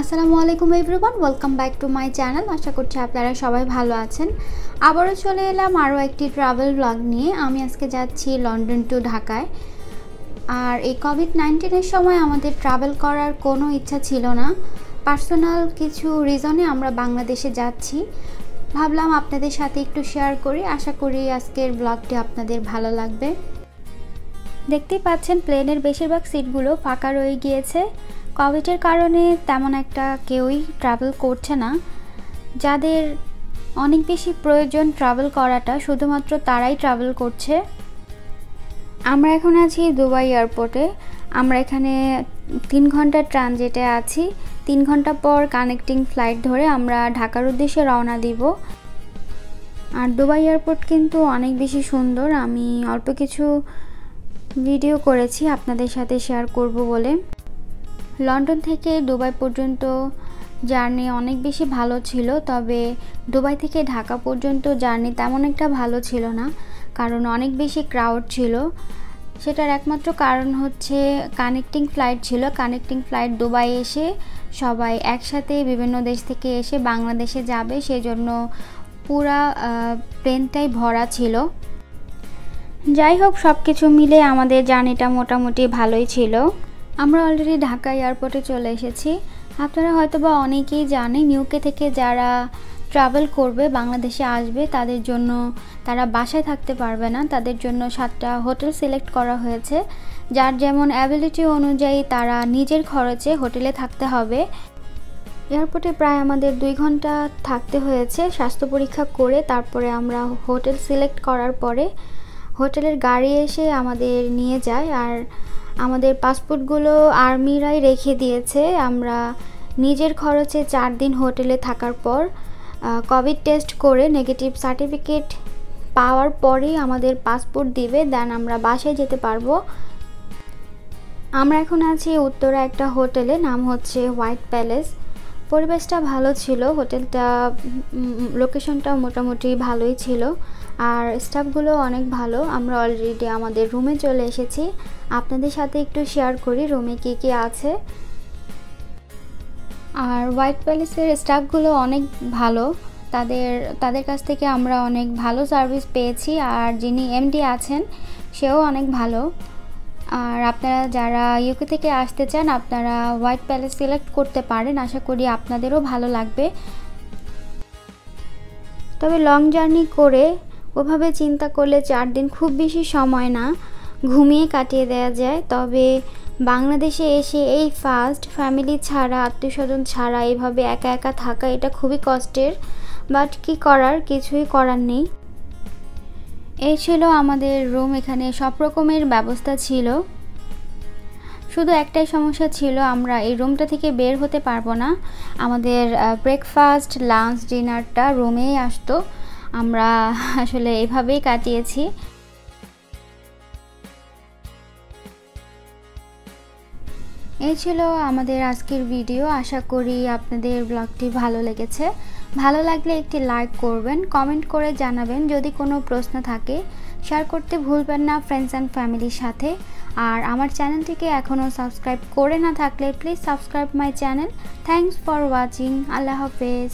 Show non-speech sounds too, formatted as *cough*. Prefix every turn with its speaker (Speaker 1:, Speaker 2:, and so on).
Speaker 1: আসসালামু আলাইকুম everyone welcome back to my channel আশা করছি আপনারা সবাই ভালো আছেন। আবারও চলে এলাম আরও একটি ট্রাভেল ব্লগ নিয়ে। আমি আজকে যাচ্ছি লন্ডন টু ঢাকায় আর এই কোভিড নাইন্টিনের সময় আমাদের ট্রাভেল করার কোনো ইচ্ছা ছিল না। পার্সোনাল কিছু রিজনে আমরা বাংলাদেশে যাচ্ছি। ভাবলাম আপনাদের সাথে একটু শেয়ার করি। আশা করি আজকের ব্লগটি আপনাদের ভালো লাগবে। দেখতেই পাচ্ছেন প্লেনের বেশিরভাগ সিটগুলো ফাঁকা রয়ে গিয়েছে। কোভিডের কারণে তেমন একটা কেউই ট্রাভেল করছে না। যাদের অনেক বেশি প্রয়োজন ট্রাভেল করাটা, শুধুমাত্র তারাই ট্রাভেল করছে। আমরা এখন আছি দুবাই এয়ারপোর্টে আমরা এখানে তিন ঘণ্টার ট্রানজিটে আছি। তিন ঘণ্টা পর কানেক্টিং ফ্লাইট ধরে আমরা ঢাকার উদ্দেশ্যে রওনা দিব। আর দুবাই এয়ারপোর্ট কিন্তু অনেক বেশি সুন্দর। আমি অল্প কিছু ভিডিও করেছি, আপনাদের সাথে শেয়ার করব বলে। লন্ডন থেকে দুবাই পর্যন্ত জার্নি অনেক বেশি ভালো ছিল, তবে দুবাই থেকে ঢাকা পর্যন্ত জার্নি তেমন একটা ভালো ছিল না, কারণ অনেক বেশি ক্রাউড ছিল। সেটার একমাত্র কারণ হচ্ছে কানেক্টিং ফ্লাইট ছিল। কানেক্টিং ফ্লাইট দুবাই এসে সবাই একসাথে বিভিন্ন দেশ থেকে এসে বাংলাদেশে যাবে, সেজন্য পুরা প্লেনটাই ভরা ছিল। যাই হোক সব কিছু মিলে আমাদের জার্নিটা মোটামুটি ভালোই ছিল। আমরা অলরেডি ঢাকা এয়ারপোর্টে চলে এসেছি। আপনারা হয়তো বা অনেকেই জানেন ইউকে থেকে যারা ট্রাভেল করবে, বাংলাদেশে আসবে, তাদের জন্য তারা বাসায় থাকতে পারবে না। তাদের জন্য সাতটা হোটেল সিলেক্ট করা হয়েছে। যার যেমন অ্যাবিলিটি অনুযায়ী তারা নিজের খরচে হোটেলে থাকতে হবে। এয়ারপোর্টে প্রায় আমাদের দুই ঘণ্টা থাকতে হয়েছে স্বাস্থ্য পরীক্ষা করে। তারপরে আমরা হোটেল সিলেক্ট করার পরে হোটেলের গাড়ি এসে আমাদের নিয়ে যায়। আর আমাদের পাসপোর্টগুলো আর্মিরাই রেখে দিয়েছে। আমরা নিজের খরচে চার দিন হোটেলে থাকার পর কোভিড টেস্ট করে নেগেটিভ সার্টিফিকেট পাওয়ার পরেই আমাদের পাসপোর্ট দিবে দেন আমরা বাসায় যেতে পারব। আমরা এখন আছি উত্তরা একটা হোটেলে, নাম হচ্ছে হোয়াইট প্যালেস। পরিবেশটা ভালো ছিল, হোটেলটা লোকেশনটা মোটামুটি ভালোই ছিল। আর স্টাফগুলো অনেক ভালো, আমরা অলরেডি আমাদের রুমে চলে এসেছি। আপনাদের সাথে একটু শেয়ার করি রুমে কী কী আছে। আর হোয়াইট প্যালেসের স্টাফগুলো অনেক ভালো। তাদের তাদের কাছ থেকে আমরা অনেক ভালো সার্ভিস পেয়েছি। আর যিনি এমডি আছেন, সেও অনেক ভালো। আর আপনারা যারা ইউকে থেকে আসতে চান, আপনারা হোয়াইট প্যালেস সিলেক্ট করতে পারেন। আশা করি আপনাদেরও ভালো লাগবে। তবে লং জার্নি করে ওভাবে চিন্তা করলে চার দিন খুব বেশি সময় না। ঘুমিয়ে কাটিয়ে দেওয়া যায়। তবে বাংলাদেশে এসে এই ফার্স্ট ফ্যামিলি ছাড়া আত্মীয় স্বজন ছাড়া এইভাবে একা একা থাকা, এটা খুবই কষ্টের। বাট কি করার? কিছুই করার নেই। এই ছিল আমাদের রুম এখানে সব রকমের ব্যবস্থা ছিল। শুধু একটাই সমস্যা ছিল, আমরা এই রুমটা থেকে বের হতে পারব না। আমাদের ব্রেকফাস্ট লাঞ্চ ডিনারটা রুমেই আসতো। আমরা *laughs* আসলে এভাবেই কাটিয়েছি। এই ছিল আমাদের আজকের ভিডিও আশা করি আপনাদের ব্লগটি ভালো লেগেছে। ভালো লাগলে একটি লাইক করবেন, কমেন্ট করে জানাবেন যদি কোনো প্রশ্ন থাকে। শেয়ার করতে ভুলবেন না ফ্রেন্ডস অ্যান্ড ফ্যামিলির সাথে। আর আমার চ্যানেলটিকে এখনও সাবস্ক্রাইব করে না থাকলে please subscribe my channel thanks for watching আল্লাহ হাফেজ।